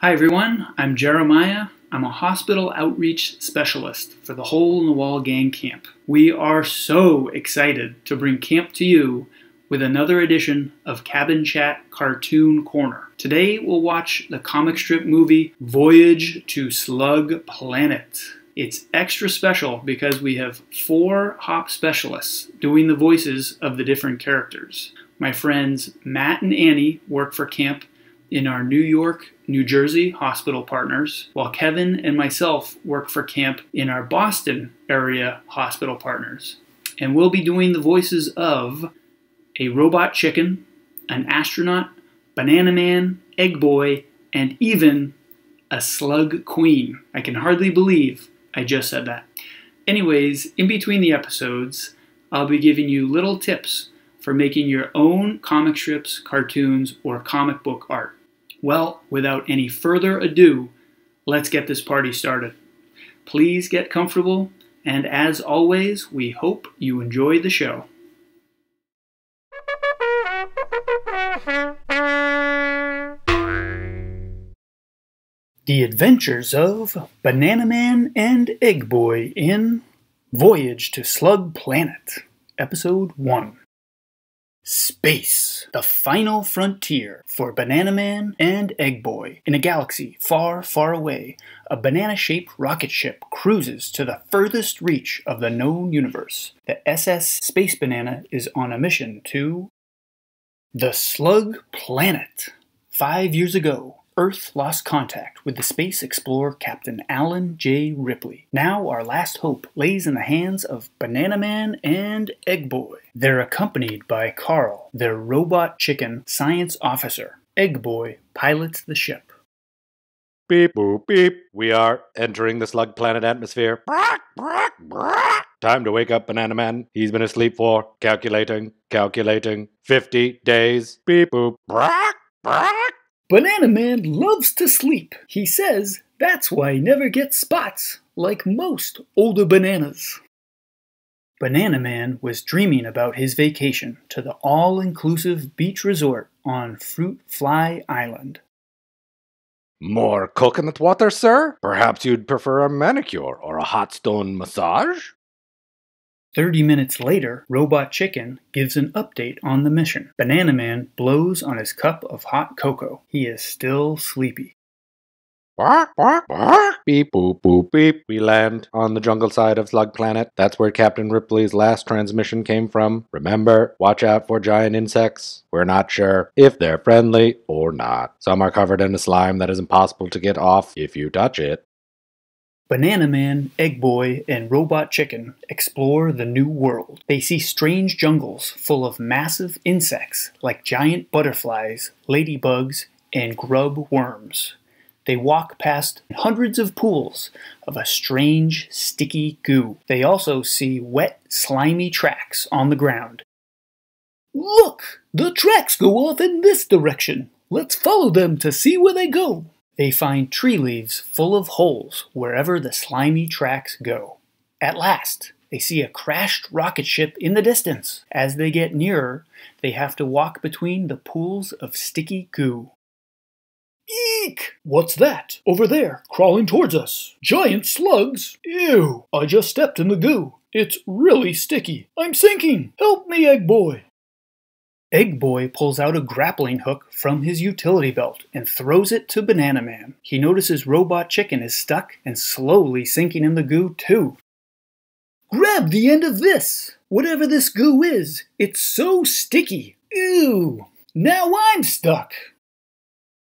Hi everyone, I'm Jeremiah. I'm a hospital outreach specialist for the Hole in the Wall Gang Camp. We are so excited to bring camp to you with another edition of Cabin Chat Cartoon Corner. Today we'll watch the comic strip movie Voyage to Slug Planet. It's extra special because we have four HOP specialists doing the voices of the different characters. My friends Matt and Annie work for camp in our New York, New Jersey hospital partners, while Kevin and myself work for camp in our Boston area hospital partners. And we'll be doing the voices of a robot chicken, an astronaut, banana man, egg boy, and even a slug queen. I can hardly believe I just said that. Anyways, in between the episodes, I'll be giving you little tips for making your own comic strips, cartoons, or comic book art. Well, without any further ado, let's get this party started. Please get comfortable, and as always, we hope you enjoy the show. The Adventures of Banana Man and Egg Boy in Voyage to Slug Planet, Episode 1. Space, the final frontier for Banana Man and Egg Boy. In a galaxy far, far away, a banana shaped rocket ship cruises to the furthest reach of the known universe. The SS Space Banana is on a mission to the Slug Planet. Five years ago, Earth lost contact with the space explorer Captain Alan J. Ripley. Now our last hope lays in the hands of Banana Man and Egg Boy. They're accompanied by Carl, their robot chicken science officer. Egg Boy pilots the ship. Beep boop beep. We are entering the slug planet atmosphere. Brock, brock, brock. Time to wake up, Banana Man. He's been asleep for calculating, calculating 50 days. Beep boop. Brock, brock. Banana Man loves to sleep. He says that's why he never gets spots, like most older bananas. Banana Man was dreaming about his vacation to the all inclusive beach resort on Fruit Fly Island. More coconut water, sir? Perhaps you'd prefer a manicure or a hot stone massage? 30 minutes later, Robot Chicken gives an update on the mission. Banana Man blows on his cup of hot cocoa. He is still sleepy. Bark, bark, bark. Beep, boop, boop, beep. We land on the jungle side of Slug Planet. That's where Captain Ripley's last transmission came from. Remember, watch out for giant insects. We're not sure if they're friendly or not. Some are covered in a slime that is impossible to get off if you touch it. Banana Man, Egg Boy, and Robot Chicken explore the new world. They see strange jungles full of massive insects like giant butterflies, ladybugs, and grub worms. They walk past hundreds of pools of a strange, sticky goo. They also see wet, slimy tracks on the ground. Look! The tracks go off in this direction. Let's follow them to see where they go. They find tree leaves full of holes wherever the slimy tracks go. At last, they see a crashed rocket ship in the distance. As they get nearer, they have to walk between the pools of sticky goo. Eek! What's that? Over there, crawling towards us. Giant slugs? Ew! I just stepped in the goo. It's really sticky. I'm sinking! Help me, Egg Boy! Egg Boy pulls out a grappling hook from his utility belt and throws it to Banana Man. He notices Robot Chicken is stuck and slowly sinking in the goo, too. Grab the end of this! Whatever this goo is, it's so sticky. Ew! Now I'm stuck!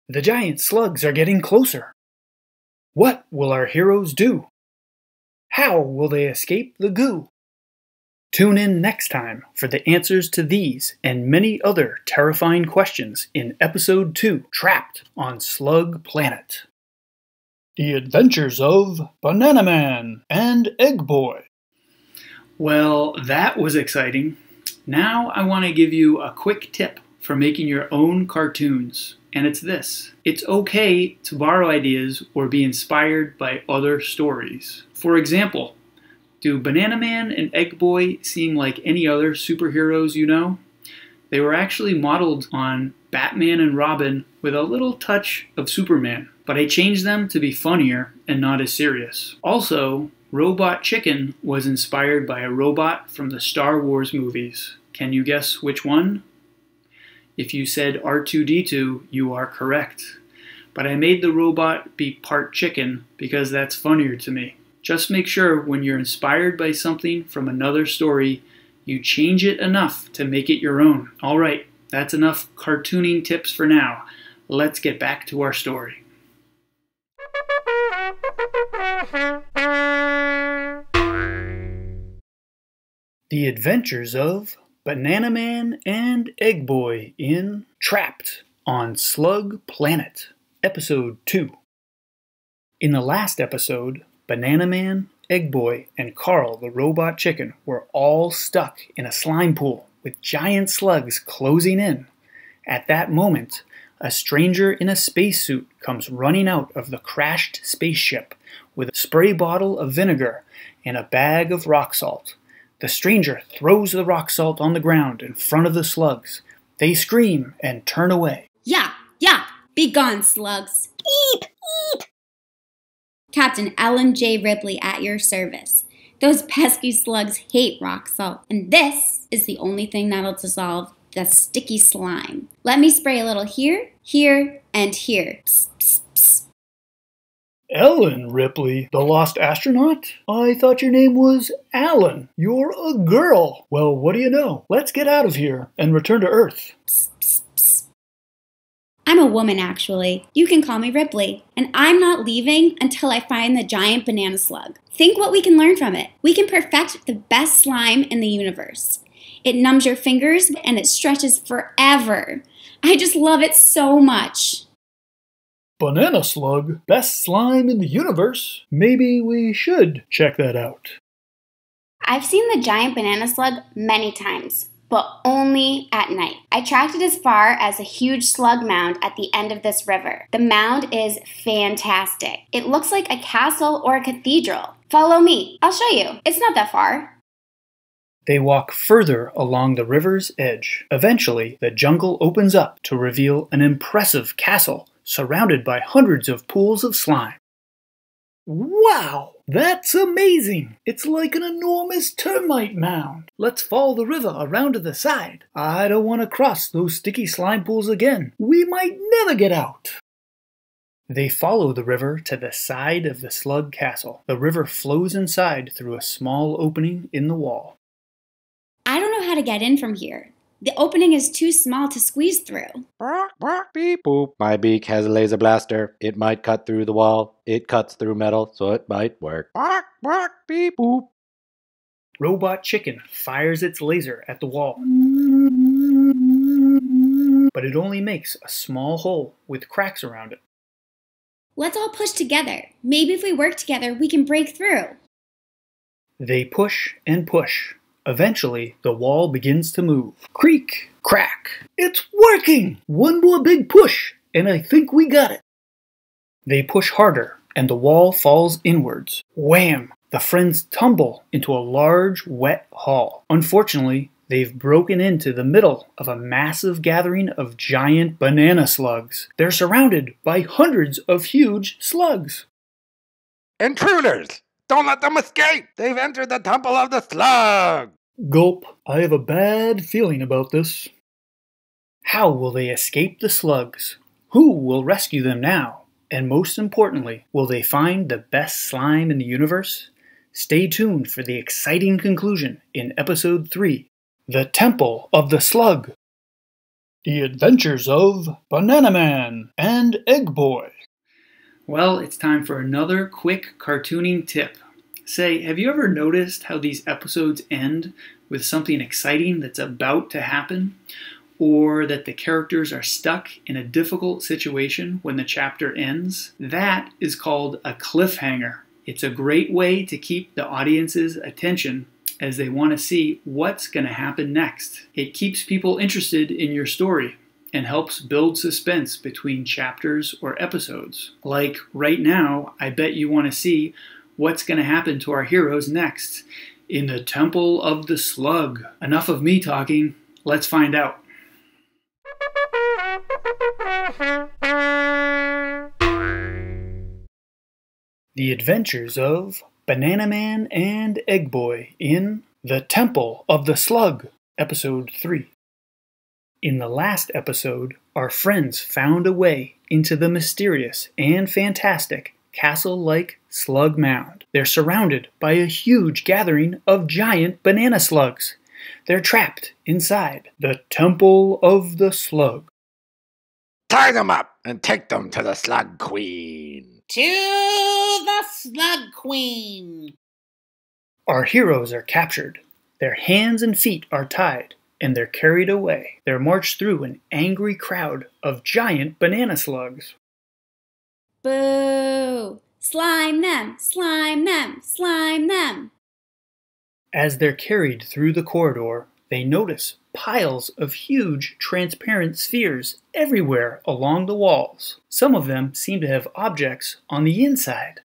The giant slugs are getting closer. What will our heroes do? How will they escape the goo? Tune in next time for the answers to these and many other terrifying questions in Episode 2 Trapped on Slug Planet. The Adventures of Banana Man and Egg Boy. Well, that was exciting. Now I want to give you a quick tip for making your own cartoons, and it's this it's okay to borrow ideas or be inspired by other stories. For example, do Banana Man and Egg Boy seem like any other superheroes you know? They were actually modeled on Batman and Robin with a little touch of Superman, but I changed them to be funnier and not as serious. Also, Robot Chicken was inspired by a robot from the Star Wars movies. Can you guess which one? If you said R2D2, you are correct. But I made the robot be part chicken because that's funnier to me. Just make sure when you're inspired by something from another story, you change it enough to make it your own. All right, that's enough cartooning tips for now. Let's get back to our story. The Adventures of Banana Man and Egg Boy in Trapped on Slug Planet, Episode 2. In the last episode, Banana Man, Egg Boy, and Carl the Robot Chicken were all stuck in a slime pool with giant slugs closing in. At that moment, a stranger in a spacesuit comes running out of the crashed spaceship with a spray bottle of vinegar and a bag of rock salt. The stranger throws the rock salt on the ground in front of the slugs. They scream and turn away. Yeah, yeah, be gone, slugs. Eep. Captain Ellen J. Ripley at your service. Those pesky slugs hate rock salt, and this is the only thing that'll dissolve the sticky slime. Let me spray a little here, here, and here. Psst, psst, psst. Ellen Ripley, the lost astronaut? I thought your name was Alan. You're a girl. Well, what do you know? Let's get out of here and return to Earth. Psst. I'm a woman, actually. You can call me Ripley. And I'm not leaving until I find the giant banana slug. Think what we can learn from it. We can perfect the best slime in the universe. It numbs your fingers and it stretches forever. I just love it so much. Banana slug, best slime in the universe. Maybe we should check that out. I've seen the giant banana slug many times, but only at night. I tracked it as far as a huge slug mound at the end of this river. The mound is fantastic. It looks like a castle or a cathedral. Follow me, I'll show you. It's not that far. They walk further along the river's edge. Eventually, the jungle opens up to reveal an impressive castle surrounded by hundreds of pools of slime. Wow! That's amazing! It's like an enormous termite mound. Let's follow the river around to the side. I don't want to cross those sticky slime pools again. We might never get out. They follow the river to the side of the slug castle. The river flows inside through a small opening in the wall. I don't know how to get in from here. The opening is too small to squeeze through. Bark, bark, beep, boop. My beak has a laser blaster. It might cut through the wall. It cuts through metal, so it might work. Bark, bark, beep, boop. Robot Chicken fires its laser at the wall. But it only makes a small hole with cracks around it. Let's all push together. Maybe if we work together, we can break through. They push and push. Eventually, the wall begins to move. Creak, crack. It's working! One more big push, and I think we got it. They push harder, and the wall falls inwards. Wham! The friends tumble into a large, wet hall. Unfortunately, they've broken into the middle of a massive gathering of giant banana slugs. They're surrounded by hundreds of huge slugs. Intruders! Don't let them escape! They've entered the Temple of the Slug! Gulp, I have a bad feeling about this. How will they escape the slugs? Who will rescue them now? And most importantly, will they find the best slime in the universe? Stay tuned for the exciting conclusion in Episode 3 The Temple of the Slug. The Adventures of Banana Man and Egg Boy. Well, it's time for another quick cartooning tip. Say, have you ever noticed how these episodes end with something exciting that's about to happen? Or that the characters are stuck in a difficult situation when the chapter ends? That is called a cliffhanger. It's a great way to keep the audience's attention as they want to see what's going to happen next. It keeps people interested in your story and helps build suspense between chapters or episodes. Like right now, I bet you want to see what's going to happen to our heroes next in the Temple of the Slug. Enough of me talking, let's find out. The Adventures of Banana Man and Egg Boy in The Temple of the Slug, Episode 3. In the last episode, our friends found a way into the mysterious and fantastic castle like slug mound. They're surrounded by a huge gathering of giant banana slugs. They're trapped inside the Temple of the Slug. Tie them up and take them to the Slug Queen. To the Slug Queen. Our heroes are captured. Their hands and feet are tied, and they're carried away. They're marched through an angry crowd of giant banana slugs. Boo! Slime them, slime them, slime them. As they're carried through the corridor, they notice piles of huge transparent spheres everywhere along the walls. Some of them seem to have objects on the inside.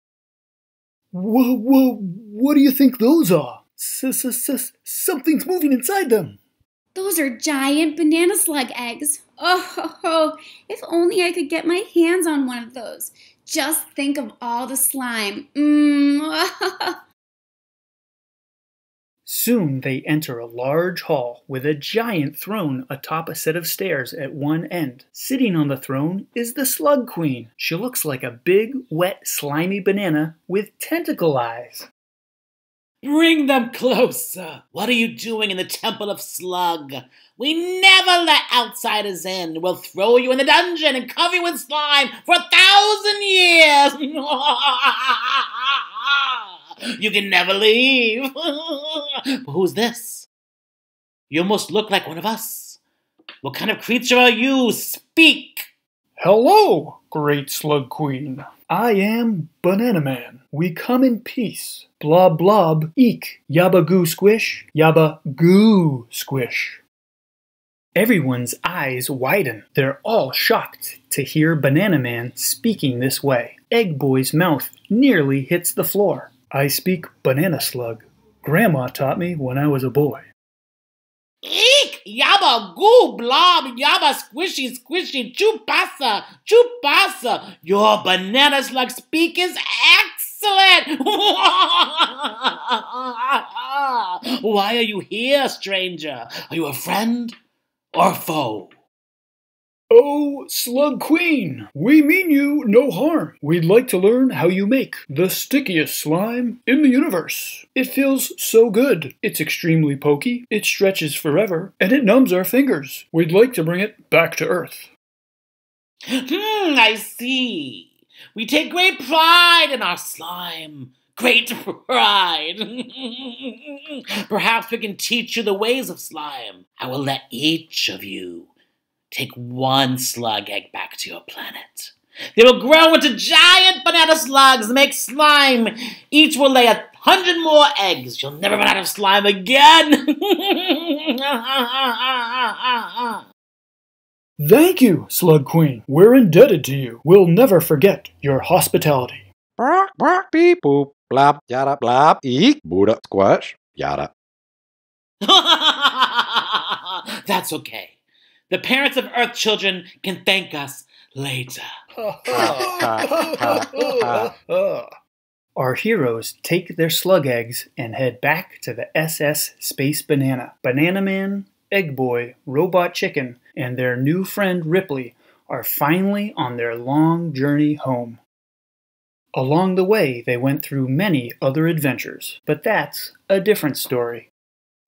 Whoa, whoa, what do you think those are? Something's moving inside them. Those are giant banana slug eggs. Oh, if only I could get my hands on one of those. Just think of all the slime. Mmm. Soon they enter a large hall with a giant throne atop a set of stairs at one end. Sitting on the throne is the Slug Queen. She looks like a big, wet, slimy banana with tentacle eyes. Bring them closer. What are you doing in the Temple of Slug? We never let outsiders in. We'll throw you in the dungeon and cover you in slime for a thousand years. You can never leave. but who's this? You almost look like one of us. What kind of creature are you? Speak! Hello, great slug queen. I am Banana Man. We come in peace. Blob blob, eek. Yabba goo squish, yabba goo squish. Everyone's eyes widen. They're all shocked to hear Banana Man speaking this way. Egg Boy's mouth nearly hits the floor. I speak banana slug. Grandma taught me when I was a boy. Eek! Yabba goo blob yabba squishy squishy chupasa chupasa. Your banana slug speak is excellent. Why are you here, stranger? Are you a friend or a foe? Oh, Slug Queen, we mean you no harm. We'd like to learn how you make the stickiest slime in the universe. It feels so good. It's extremely pokey, it stretches forever, and it numbs our fingers. We'd like to bring it back to Earth. Hmm, I see. We take great pride in our slime. Great pride. Perhaps we can teach you the ways of slime. I will let each of you Take one slug egg back to your planet. They will grow into giant banana slugs and make slime. Each will lay a hundred more eggs. You'll never run out of slime again. Thank you, Slug Queen. We're indebted to you. We'll never forget your hospitality. Bark, bark, beep, boop, blab, yada, blab, eek, Buddha, squash, yada. That's okay. The parents of Earth children can thank us later. Our heroes take their slug eggs and head back to the SS Space Banana. Banana Man, Egg Boy, Robot Chicken, and their new friend Ripley are finally on their long journey home. Along the way, they went through many other adventures, but that's a different story.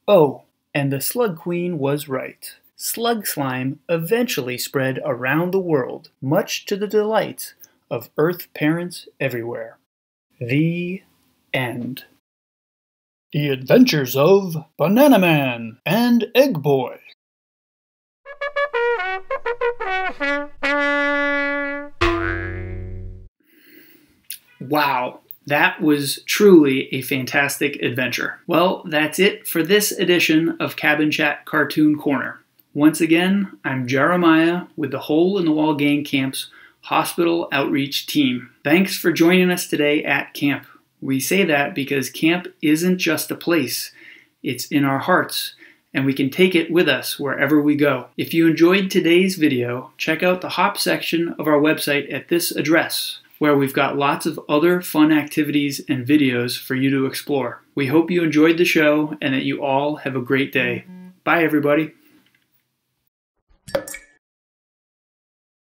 Oh, and the Slug Queen was right slug slime eventually spread around the world, much to the delight of Earth parents everywhere. The end. The Adventures of Banana Man and Egg Boy. Wow, that was truly a fantastic adventure. Well, that's it for this edition of Cabin Chat Cartoon Corner. Once again, I'm Jeremiah with the Hole in the Wall Gang Camp's Hospital Outreach Team. Thanks for joining us today at camp. We say that because camp isn't just a place, it's in our hearts and we can take it with us wherever we go. If you enjoyed today's video, check out the HOP section of our website at this address, where we've got lots of other fun activities and videos for you to explore. We hope you enjoyed the show and that you all have a great day. Bye, everybody.